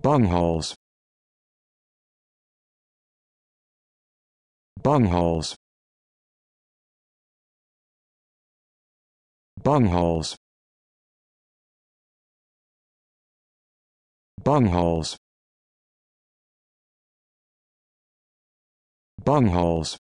bungholes bungholes bungholes bungholes bungholes